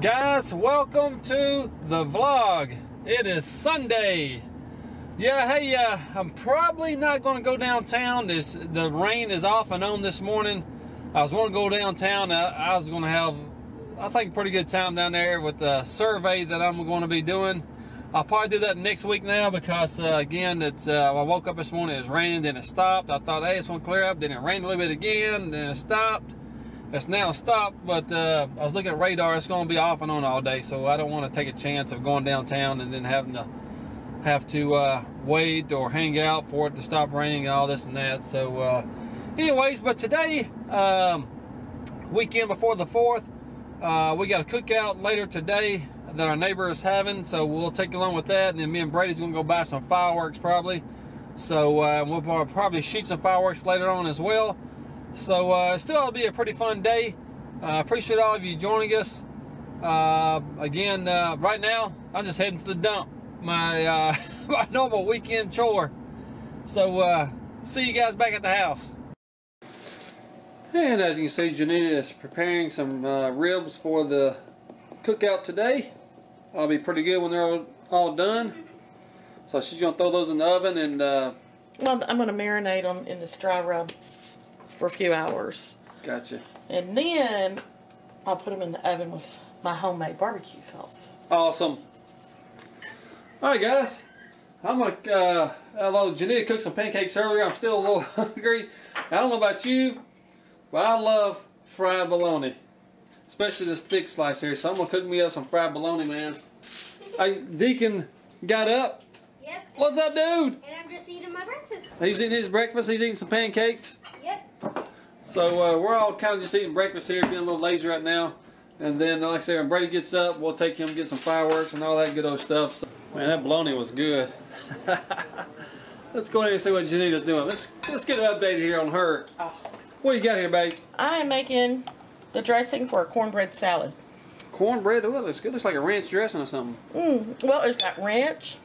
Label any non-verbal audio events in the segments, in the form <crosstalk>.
Guys, welcome to the vlog. It is Sunday. Yeah, hey, uh, I'm probably not going to go downtown. This the rain is off and on this morning. I was going to go downtown. I, I was going to have, I think, pretty good time down there with the survey that I'm going to be doing. I'll probably do that next week now because uh, again, it's uh, I woke up this morning. It was raining, then it stopped. I thought, hey, it's going to clear up. Then it rained a little bit again, then it stopped. It's now stopped, but uh, I was looking at radar. It's going to be off and on all day, so I don't want to take a chance of going downtown and then having to have to uh, wait or hang out for it to stop raining and all this and that. So, uh, anyways, but today, um, weekend before the 4th, uh, we got a cookout later today that our neighbor is having, so we'll take along with that. And then me and Brady's going to go buy some fireworks probably. So, uh, we'll probably shoot some fireworks later on as well. So uh, still to be a pretty fun day. Uh, appreciate all of you joining us. Uh, again, uh, right now, I'm just heading to the dump. My, uh, <laughs> my normal weekend chore. So uh, see you guys back at the house. And as you can see, Janita is preparing some ribs for the cookout today. I'll be pretty good when they're all, all done. So she's going to throw those in the oven and... well, I'm going to marinate them in this dry rub for a few hours. Gotcha. And then I'll put them in the oven with my homemade barbecue sauce. Awesome. All right, guys. I'm like, uh, although Janita cooked some pancakes earlier, I'm still a little <laughs> hungry. I don't know about you, but I love fried bologna, especially this thick slice here. So I'm gonna cook me up some fried bologna, man. I Deacon got up. Yep. What's up, dude? And I'm just eating my breakfast. He's eating his breakfast. He's eating some pancakes. Yep. So uh, we're all kind of just eating breakfast here, feeling a little lazy right now. And then, like I said, when Brady gets up, we'll take him get some fireworks and all that good old stuff. So, man, that bologna was good. <laughs> let's go ahead and see what Janita's doing. Let's let's get an update here on her. Oh. What do you got here, babe? I am making the dressing for a cornbread salad. Cornbread? Oh, it looks good. Looks like a ranch dressing or something. Mm, well, it's got ranch.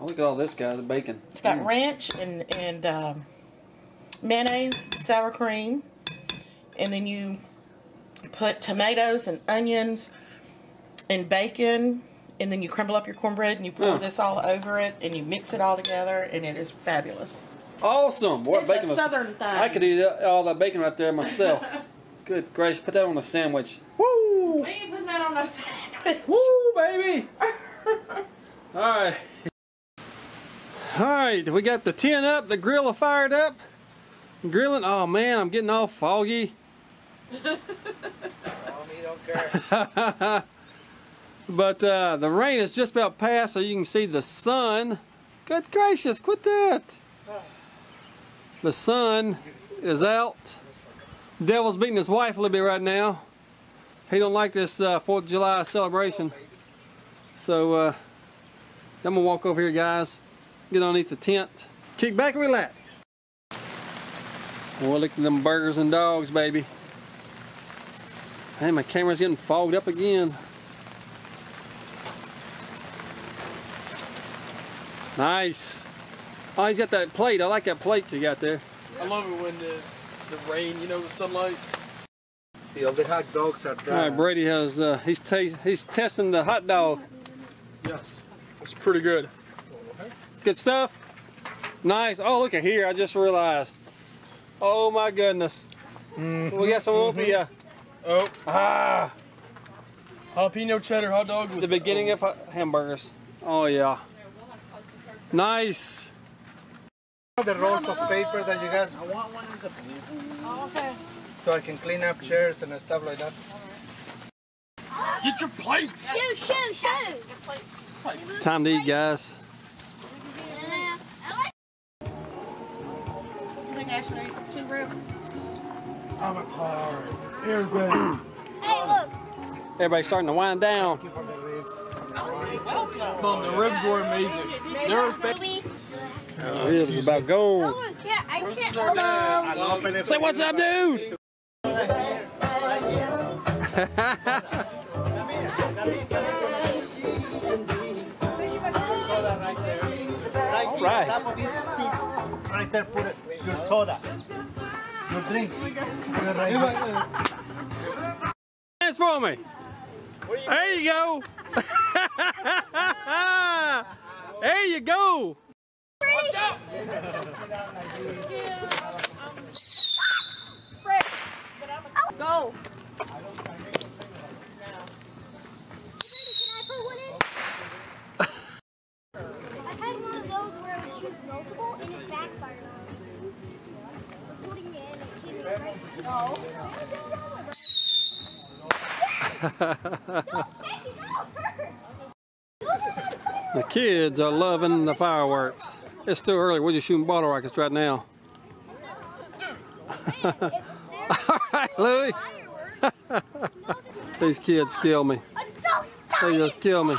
Oh, look at all this, guy, the bacon. It's got mm. ranch and, and um, mayonnaise, sour cream, and then you put tomatoes and onions and bacon, and then you crumble up your cornbread and you pour this all over it, and you mix it all together, and it is fabulous. Awesome! What it's bacon a southern thing. I could eat all that bacon right there myself. <laughs> Good gracious! Put that on a sandwich. Woo! We ain't putting that on a sandwich. Woo, baby! <laughs> all right. All right, we got the tin up, the grill fired up grilling. Oh man, I'm getting all foggy. <laughs> but uh, the rain is just about past, so you can see the sun. Good gracious, quit that. The sun is out. Devil's beating his wife a little bit right now. He don't like this uh, 4th of July celebration. So uh, I'm gonna walk over here, guys. Get underneath the tent. Kick back and relax. Well, look at them burgers and dogs, baby. Hey, my camera's getting fogged up again. Nice. Oh, he's got that plate. I like that plate you got there. I love it when the, the rain, you know, the sunlight. Yeah, the hot dogs are dry. All right, Brady has, uh, he's, he's testing the hot dog. Yes, it's pretty good. Good stuff? Nice. Oh, look at here. I just realized. Oh my goodness. Mm -hmm. We got some opia. Oh. Ah. Jalapeno cheddar hot dog. the beginning of hamburgers. Oh yeah. Nice. The rolls of paper that you guys. I want one of the. Oh, okay. So I can clean up chairs and stuff like that. Get your plate. Shoo, shoo, shoo. Time to eat, guys. Ashley, two ribs. I'm tired. Everybody. hey, look. Everybody's starting to wind down. Mom, the ribs were amazing. They were uh, ribs is about gone. I can't. I can't. Hello. Say what's up, dude. All right. Right there, put it, your soda, your drink. Put it right Dance for me. There you go. <laughs> there you go. Go. Can <laughs> I put one in? I've had one of those where it would shoot multiple and it backfired on me. We're putting it in and keeping it right. <laughs> The kids are loving the fireworks. It's still early. We're just shooting bottle rockets right now. <laughs> All right, Louie. <laughs> These kids kill me. They just kill me.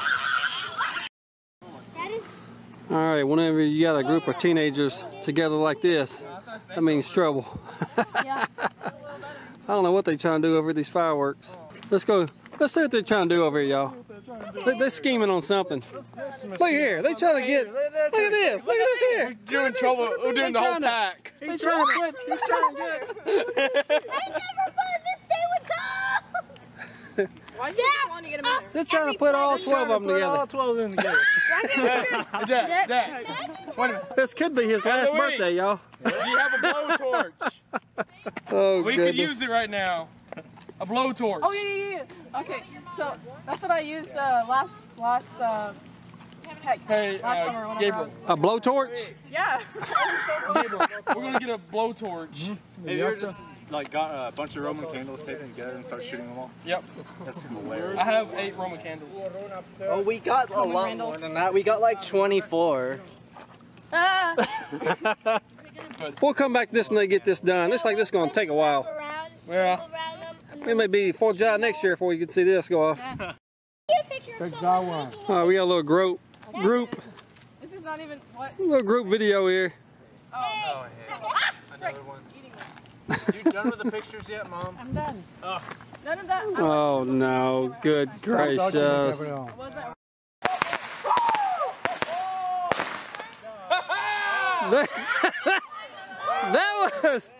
All right, whenever you got a group of teenagers together like this, that means trouble. Yeah. I don't know what they're trying to do over these fireworks. Let's go. Let's see what they're trying to do over here, y'all. They, they're scheming on something. Look here. They trying to get. Look at this. Look at this here. Doing trouble. We're doing the whole trying to- pack. They trying to put. They trying to get. I never thought this day would come. Why is he just wanting to get him in there? They're trying to put all 12 of them together. 12 of them together. Wait a minute. This could be his last birthday, y'all. Do you have a blowtorch? <laughs> Oh, We could use it right now. A blowtorch. Oh yeah, yeah, yeah. Okay, so that's what I used uh, last last uh, heck, Hey, last uh, summer when Gabriel. I was. A blowtorch? Yeah. <laughs> Gabriel, we're gonna get a blowtorch. Have you ever just like got a bunch of Roman candles taken together and start shooting them all? Yep. That's hilarious. I have eight Roman candles. Oh, we got a lot more Randall's. than that. We got like 24. ah. <laughs> We'll come back to this when they get this done. Looks like this is going to take a while. Around, Yeah. around them. and It may be 4th of July next year before you can see this go off. Get a picture of someone making All right, we got a little group, group, This is not even what. little group video here. Oh, oh Another one. You done with the pictures yet, Mom? I'm done. Oh. None of that. Oh no, good gracious. <laughs> <laughs> wasn't. that was.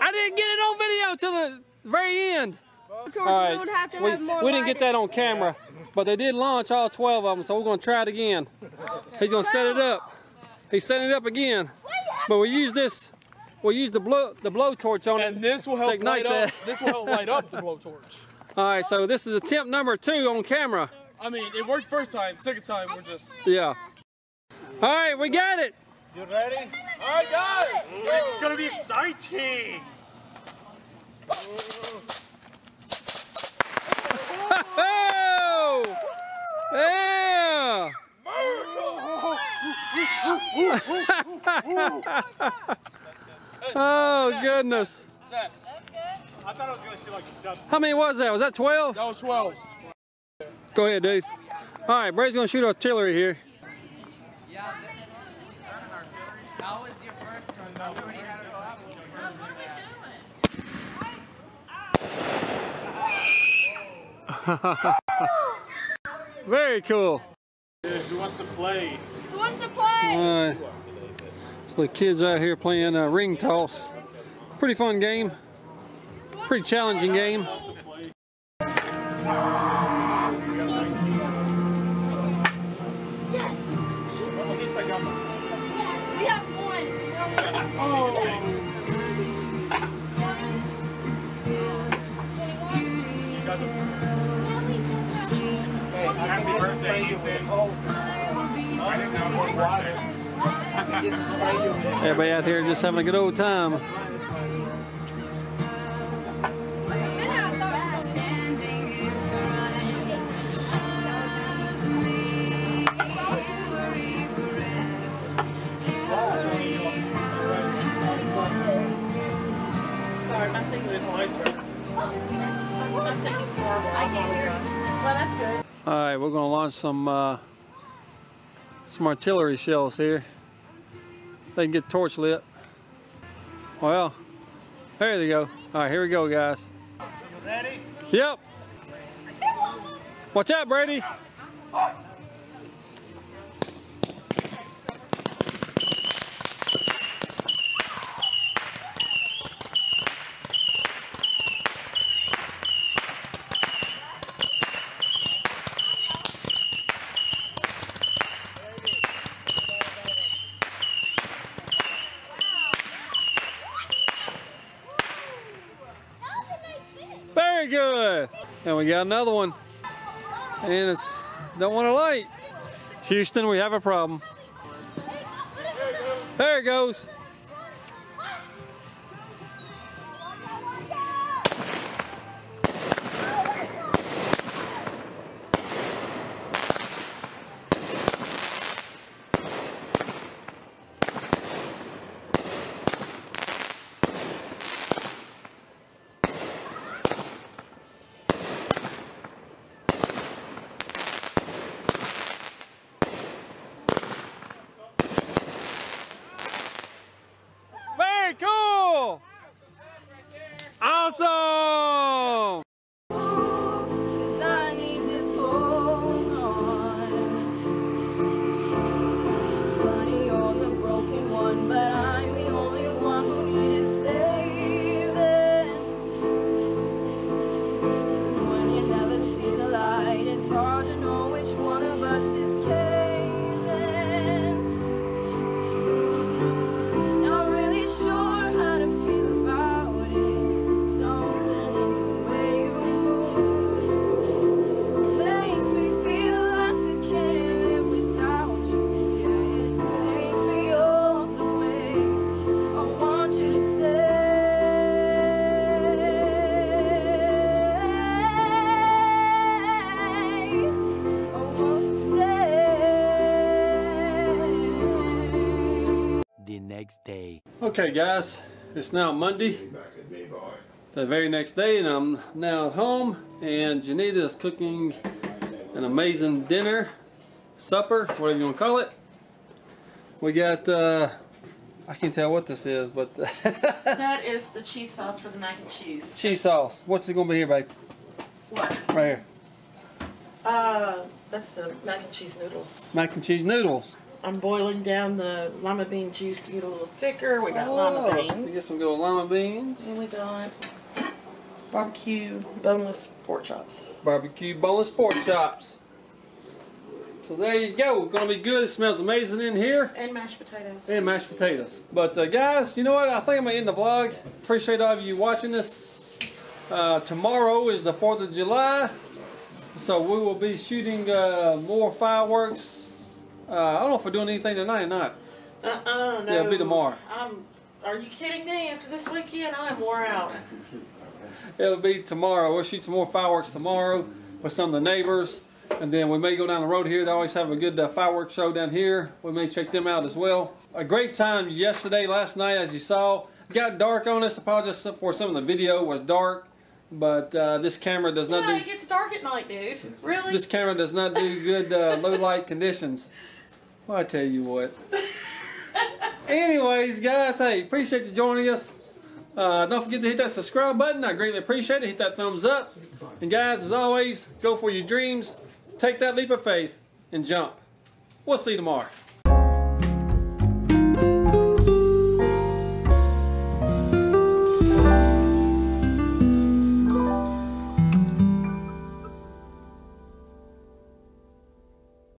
I didn't get it on video till the very end. All right, have to we, have more we didn't get that on camera, but they did launch all 12 of them, so we're gonna try it again. He's gonna set it up. He's setting it up again, but we use this. We'll use the blow the blowtorch on And it. And this will help To ignite light up. that. This will help light up the <laughs> blowtorch. All right, so this is attempt number two on camera. I mean, it worked first time. Second time, we're just. Yeah. All right, we got it. You ready? All right, guys. This is gonna be exciting! Oh! Yeah! <laughs> oh goodness! I thought I was gonna shoot like stuff. How many was that? Was that 12? That was 12. Go ahead, dude. All right, Brady's gonna shoot artillery here. <laughs> Very cool. Who wants to play? Who wants to play? All right. So the kids out here playing uh, ring toss. Pretty fun game. Pretty challenging game. Everybody out here just having a good old time. Well, that's good. All right, we're gonna launch some uh, some artillery shells here. They can get torch lit. Well, there they go. All right, here we go, guys. Ready? Yep. Watch out, Brady. Very good. And we got another one. And it's don't want to light. Houston, we have a problem. There it goes. Next day. Okay, guys, it's now Monday, the very next day, and I'm now at home. And Janita is cooking an amazing dinner, supper, whatever you want to call it. We got, uh, I can't tell what this is, but <laughs> That is the cheese sauce for the mac and cheese. cheese sauce. What's it going to be here, babe? What? Right here. Uh, that's the mac and cheese noodles. Mac and cheese noodles. I'm boiling down the lima bean juice to get a little thicker. We got lima beans. We get some good lima beans, And we got barbecue boneless pork chops. barbecue boneless pork chops. So there you go. It's Gonna be good. It smells amazing in here. And mashed potatoes. and mashed potatoes. But uh, guys, you know what? I think I'm gonna end the vlog. Appreciate all of you watching this. Uh, tomorrow is the 4th of July, so we will be shooting uh, more fireworks. Uh, I don't know if we're doing anything tonight or not. Uh-uh, no. Yeah, it'll be tomorrow. I'm, are you kidding me? After this weekend, I'm wore out. <laughs> It'll be tomorrow. We'll shoot some more fireworks tomorrow with some of the neighbors. And then we may go down the road here. They always have a good uh, fireworks show down here. We may check them out as well. A great time yesterday, last night, as you saw. Got dark on us. Apologize for some of the video was dark. But uh, this camera does not Yeah, do it gets dark at night, dude. Really? this camera does not do good uh, low light conditions. I tell you what. Anyways, guys, hey, appreciate you joining us. Uh, don't forget to hit that subscribe button. I greatly appreciate it. Hit that thumbs up. And guys, as always, go for your dreams. Take that leap of faith and jump. We'll see you tomorrow.